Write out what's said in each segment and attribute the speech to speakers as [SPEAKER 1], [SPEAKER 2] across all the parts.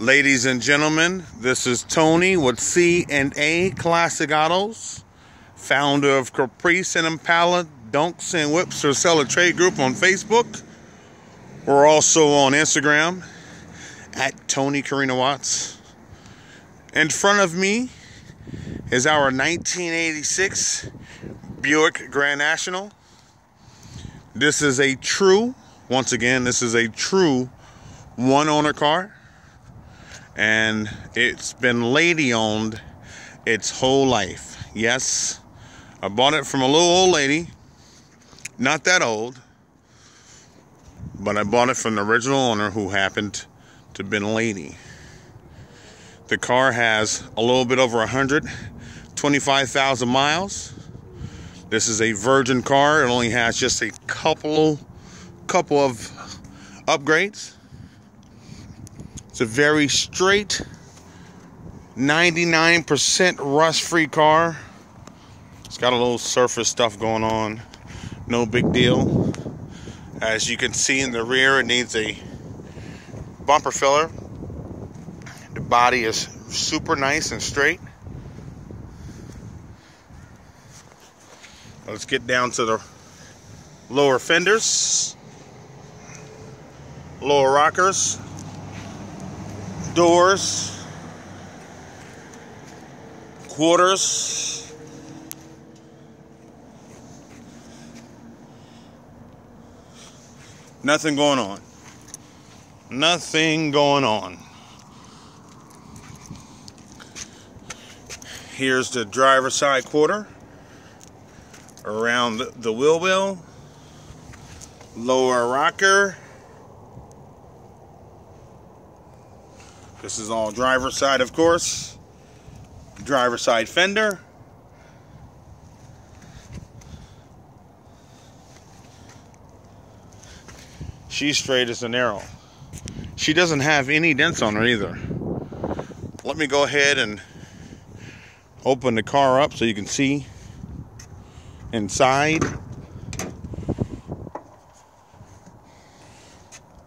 [SPEAKER 1] Ladies and gentlemen, this is Tony with C and A Classic Autos, founder of Caprice and Impala Donks and Whips for Seller Trade Group on Facebook. We're also on Instagram at Tony Karina Watts. In front of me is our 1986 Buick Grand National. This is a true, once again, this is a true one owner car and it's been lady owned its whole life. Yes, I bought it from a little old lady, not that old, but I bought it from the original owner who happened to have been a lady. The car has a little bit over 125,000 miles. This is a virgin car. It only has just a couple couple of upgrades. It's a very straight 99% rust free car. It's got a little surface stuff going on. No big deal. As you can see in the rear, it needs a bumper filler. The body is super nice and straight. Let's get down to the lower fenders, lower rockers doors, quarters, nothing going on. Nothing going on. Here's the driver side quarter around the wheel well, lower rocker. This is all driver side, of course. Driver side fender. She's straight as an arrow. She doesn't have any dents on her either. Let me go ahead and open the car up so you can see inside.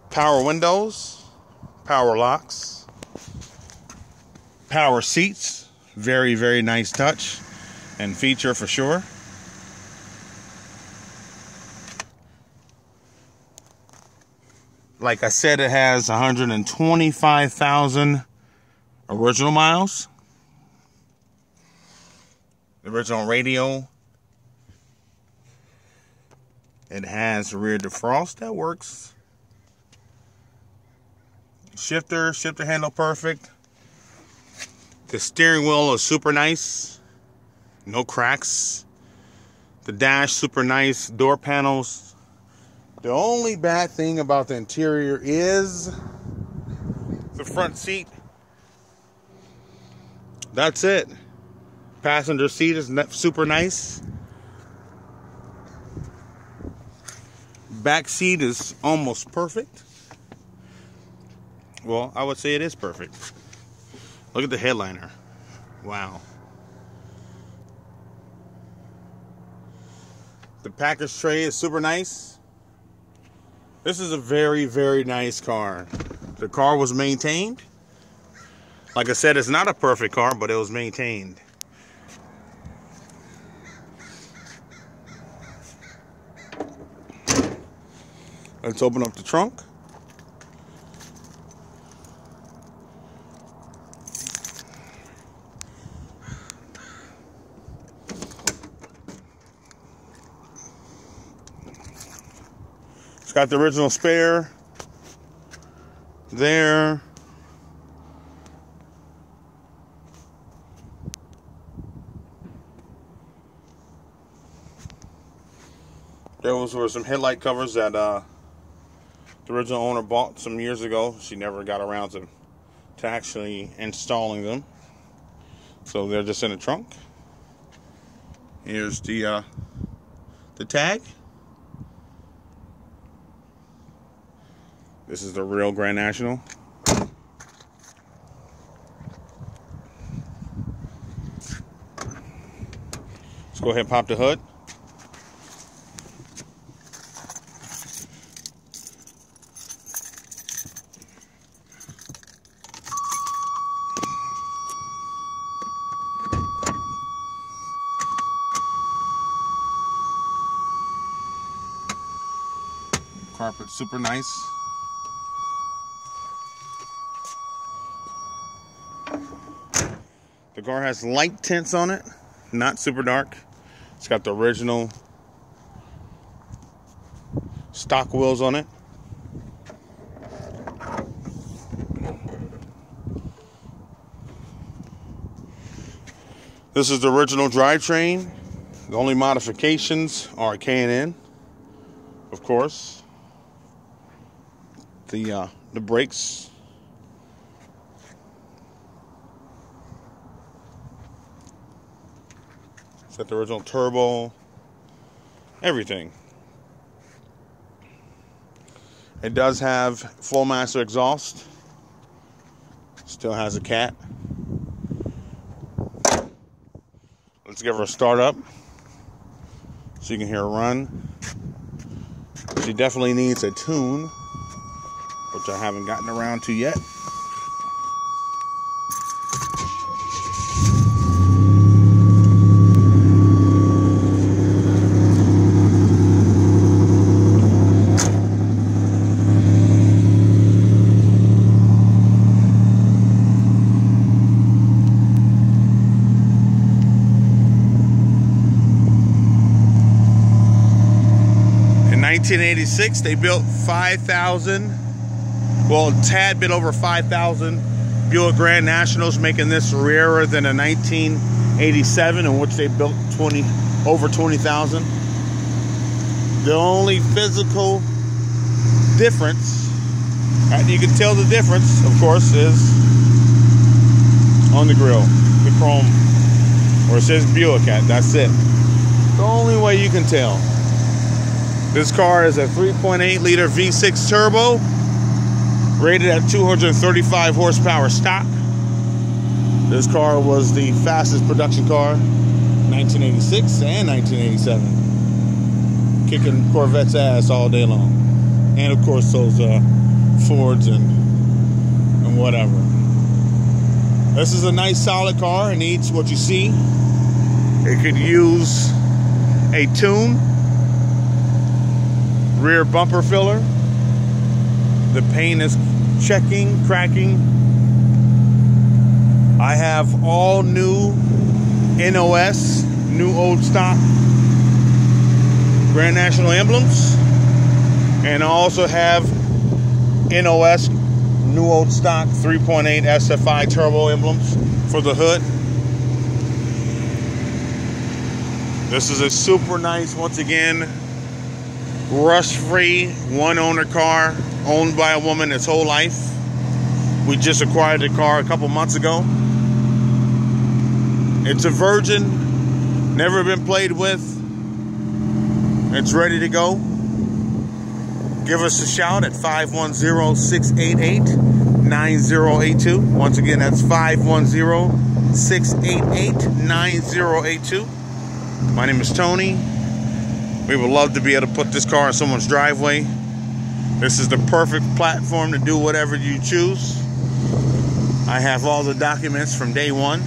[SPEAKER 1] Power windows, power locks power seats. Very, very nice touch and feature for sure. Like I said, it has 125,000 original miles. The original radio. It has rear defrost that works. Shifter, shifter handle perfect. The steering wheel is super nice. No cracks. The dash super nice. Door panels. The only bad thing about the interior is the front seat. That's it. Passenger seat is super nice. Back seat is almost perfect. Well, I would say it is perfect. Look at the headliner. Wow. The package tray is super nice. This is a very, very nice car. The car was maintained. Like I said, it's not a perfect car, but it was maintained. Let's open up the trunk. It's got the original spare there. Those were some headlight covers that uh, the original owner bought some years ago. She never got around to, to actually installing them. So they're just in the trunk. Here's the uh, the tag. This is the real Grand National. Let's go ahead and pop the hood. Carpet super nice. The car has light tints on it, not super dark. It's got the original stock wheels on it. This is the original drivetrain. The only modifications are K&N, of course. The uh, the brakes. It's got the original turbo. Everything. It does have Flowmaster exhaust. Still has a cat. Let's give her a start up so you can hear her run. She definitely needs a tune, which I haven't gotten around to yet. In 1986, they built 5,000, well, tad bit over 5,000 Buick Grand Nationals, making this rarer than a 1987, in which they built 20 over 20,000. The only physical difference, and you can tell the difference, of course, is on the grill, the chrome, where it says Buick at. That's it. The only way you can tell. This car is a 3.8 liter V6 turbo, rated at 235 horsepower stock. This car was the fastest production car 1986 and 1987. Kicking Corvette's ass all day long. And of course those uh, Fords and and whatever. This is a nice solid car. It needs what you see. It could use a tune rear bumper filler. The paint is checking, cracking. I have all new NOS, new old stock Grand National emblems. And I also have NOS, new old stock 3.8 SFI turbo emblems for the hood. This is a super nice, once again, rust free, one owner car owned by a woman his whole life. We just acquired the car a couple months ago. It's a virgin, never been played with. It's ready to go. Give us a shout at 510 688 9082. Once again, that's 510 688 9082. My name is Tony. We would love to be able to put this car in someone's driveway. This is the perfect platform to do whatever you choose. I have all the documents from day one.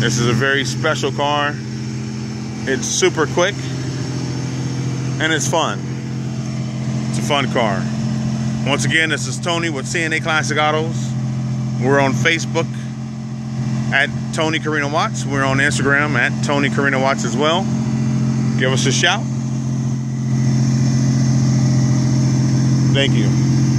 [SPEAKER 1] This is a very special car. It's super quick and it's fun. It's a fun car. Once again, this is Tony with CNA Classic Autos. We're on Facebook at Tony Carino Watts. We're on Instagram at Tony Carino Watts as well. Give us a shout. Thank you.